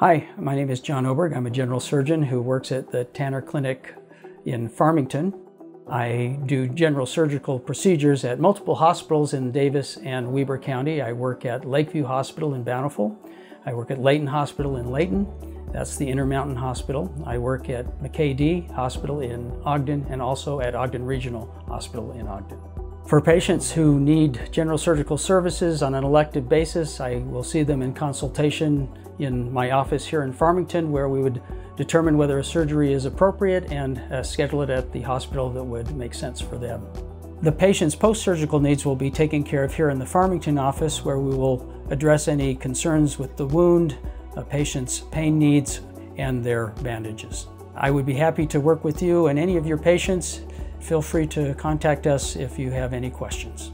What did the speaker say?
Hi, my name is Jon Oberg. I'm a general surgeon who works at the Tanner Clinic in Farmington. I do general surgical procedures at multiple hospitals in Davis and Weber County. I work at Lakeview Hospital in Bountiful. I work at Layton Hospital in Layton. That's the Intermountain Hospital. I work at McKay-Dee Hospital in Ogden and also at Ogden Regional Hospital in Ogden. For patients who need general surgical services on an elective basis, I will see them in consultation in my office here in Farmington where we would determine whether a surgery is appropriate and uh, schedule it at the hospital that would make sense for them. The patient's post-surgical needs will be taken care of here in the Farmington office where we will address any concerns with the wound, a patient's pain needs, and their bandages. I would be happy to work with you and any of your patients Feel free to contact us if you have any questions.